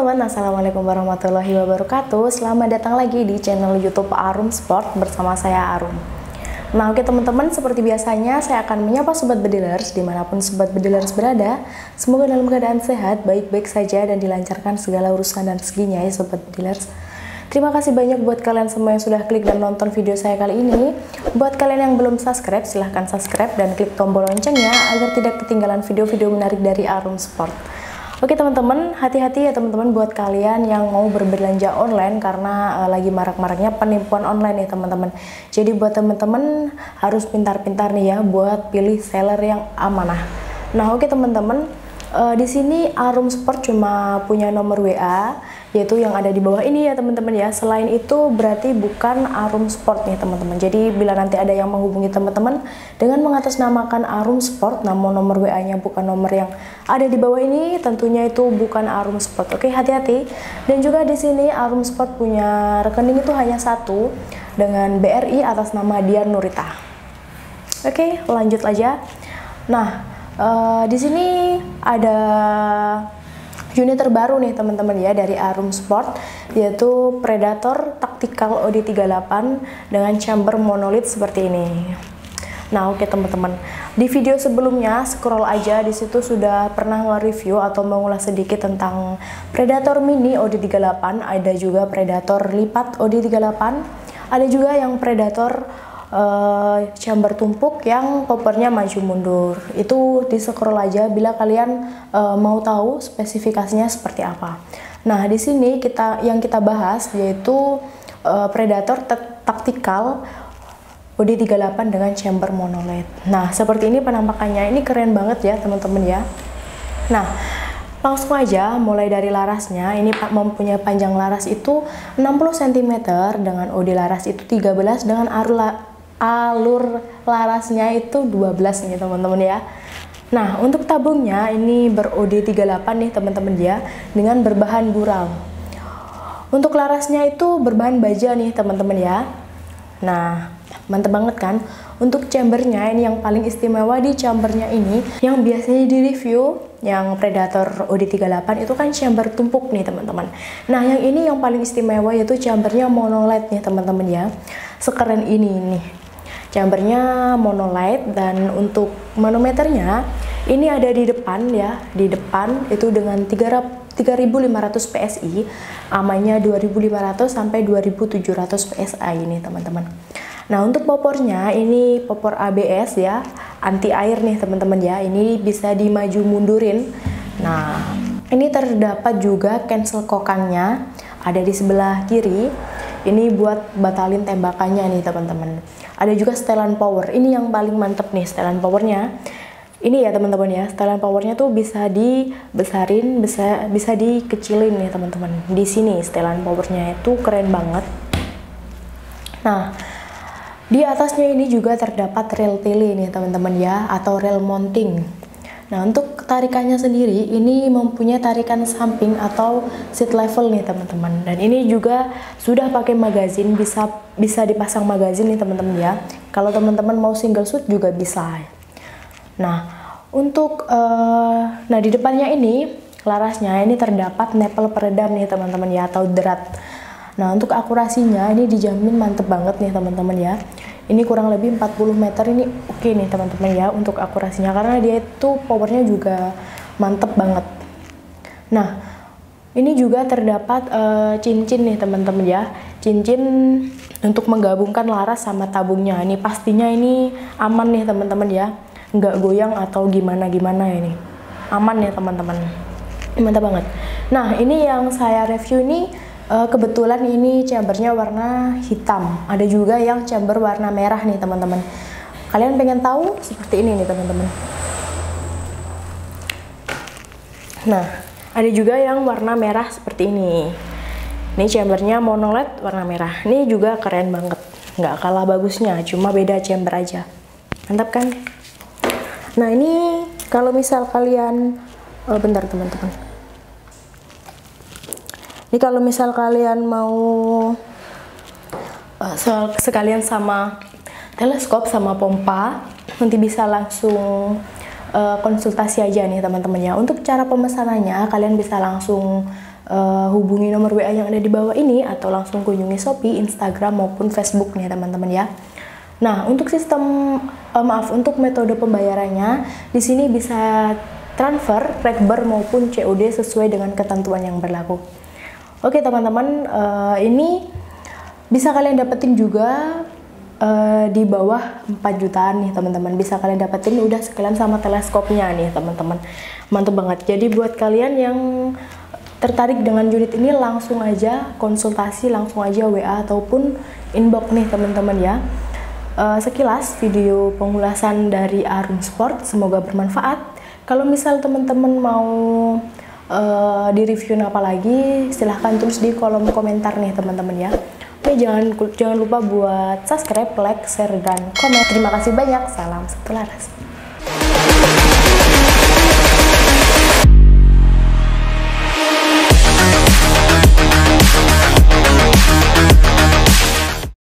teman-teman, Assalamualaikum warahmatullahi wabarakatuh. Selamat datang lagi di channel Youtube Arum Sport bersama saya Arum. Nah oke teman-teman, seperti biasanya saya akan menyapa Sobat Bedilers di mana pun Sobat Bedilers berada. Semoga dalam keadaan sehat, baik-baik saja dan dilancarkan segala urusan dan seginya ya Sobat Bedilers Terima kasih banyak buat kalian semua yang sudah klik dan nonton video saya kali ini. Buat kalian yang belum subscribe, silahkan subscribe dan klik tombol loncengnya agar tidak ketinggalan video-video menarik dari Arum Sport. Oke teman-teman, hati-hati ya teman-teman buat kalian yang mau berbelanja online karena uh, lagi marak-maraknya penipuan online nih teman-teman. Jadi buat teman-teman harus pintar-pintar nih ya buat pilih seller yang amanah. Nah oke teman-teman, uh, di sini Arum Sport cuma punya nomor WA yaitu yang ada di bawah ini ya teman-teman ya. Selain itu berarti bukan Arum Sport nih teman-teman. Jadi bila nanti ada yang menghubungi teman-teman dengan mengatasnamakan Arum Sport namun nomor WA-nya bukan nomor yang ada di bawah ini, tentunya itu bukan Arum Sport. Oke, hati-hati. Dan juga di sini Arum Sport punya rekening itu hanya satu dengan BRI atas nama Dian Nurita. Oke, lanjut aja. Nah, uh, di sini ada unit terbaru nih teman-teman ya dari Arum Sport yaitu Predator Tactical OD38 dengan chamber monolith seperti ini. Nah, oke okay, teman-teman. Di video sebelumnya scroll aja di situ sudah pernah nge-review atau mengulas sedikit tentang Predator Mini OD38, ada juga Predator lipat OD38, ada juga yang Predator uh, chamber tumpuk yang kopernya maju mundur. Itu di scroll aja bila kalian uh, mau tahu spesifikasinya seperti apa. Nah, di sini kita yang kita bahas yaitu uh, Predator Tactical OD38 dengan chamber monolith. Nah, seperti ini penampakannya. Ini keren banget ya, teman-teman ya. Nah, langsung aja mulai dari larasnya ini mempunyai panjang laras itu 60 cm dengan OD laras itu 13 dengan alur larasnya itu 12 nih teman-teman ya. Nah untuk tabungnya ini ber OD38 nih teman-teman ya dengan berbahan gurau Untuk larasnya itu berbahan baja nih teman-teman ya. Nah mantep banget kan? Untuk chambernya ini yang paling istimewa di chambernya ini yang biasanya di review yang Predator OD38 itu kan chamber tumpuk nih teman-teman. Nah yang ini yang paling istimewa yaitu chambernya monolight nih teman-teman ya. Sekeren ini nih chambernya monolight dan untuk manometernya ini ada di depan ya di depan itu dengan 3500 PSI amannya 2500 sampai 2700 PSI ini teman-teman. Nah untuk popornya ini popor ABS ya anti air nih teman-teman ya ini bisa dimaju mundurin. Nah ini terdapat juga cancel kokangnya ada di sebelah kiri ini buat batalin tembakannya nih teman-teman. Ada juga setelan power. Ini yang paling mantep nih setelan powernya. Ini ya teman-teman ya. Setelan powernya tuh bisa dibesarin bisa bisa dikecilin nih teman-teman. Di sini setelan powernya itu keren banget. Nah di atasnya ini juga terdapat rel tele nih teman-teman ya atau rel mounting Nah, untuk tarikannya sendiri ini mempunyai tarikan samping atau seat level nih teman-teman. Dan ini juga sudah pakai magazin, bisa bisa dipasang magazin nih teman-teman ya. Kalau teman-teman mau single shoot juga bisa. Nah, untuk uh, nah di depannya ini larasnya ini terdapat nepel peredam nih teman-teman ya atau drat. Nah, untuk akurasinya ini dijamin mantep banget nih teman-teman ya ini kurang lebih 40 meter. Ini oke nih teman-teman ya untuk akurasinya. Karena dia itu powernya juga mantep banget. Nah ini juga terdapat uh, cincin nih teman-teman ya. Cincin untuk menggabungkan laras sama tabungnya. Ini pastinya ini aman nih teman-teman ya. Nggak goyang atau gimana gimana ini. Aman ya teman-teman. Mantap banget. Nah ini yang saya review ini Uh, kebetulan ini chambernya warna hitam. Ada juga yang chamber warna merah nih teman-teman. Kalian pengen tahu seperti ini nih teman-teman. Nah, ada juga yang warna merah seperti ini. Ini chambernya monoled warna merah. Ini juga keren banget. Nggak kalah bagusnya, cuma beda chamber aja. Mantap kan? Nah ini kalau misal kalian, oh bentar teman-teman ini kalau misal kalian mau uh, sekalian sama teleskop sama pompa nanti bisa langsung uh, konsultasi aja nih teman-teman ya untuk cara pemesanannya kalian bisa langsung uh, hubungi nomor WA yang ada di bawah ini atau langsung kunjungi Shopee, Instagram maupun Facebook nih teman-teman ya. Nah, untuk sistem uh, maaf untuk metode pembayarannya di sini bisa transfer, rekber maupun COD sesuai dengan ketentuan yang berlaku. Oke teman-teman, uh, ini bisa kalian dapetin juga uh, di bawah 4 jutaan nih teman-teman. Bisa kalian dapetin udah sekalian sama teleskopnya nih teman-teman. Mantap banget. Jadi buat kalian yang tertarik dengan unit ini langsung aja konsultasi langsung aja WA ataupun inbox nih teman-teman ya. Uh, sekilas video pengulasan dari Arum Sport. Semoga bermanfaat. Kalau misal teman-teman mau uh, di review apa lagi silahkan tulis di kolom komentar nih teman-teman ya Oke, jangan jangan lupa buat subscribe, like, share, dan komen. Terima kasih banyak. Salam satu laras.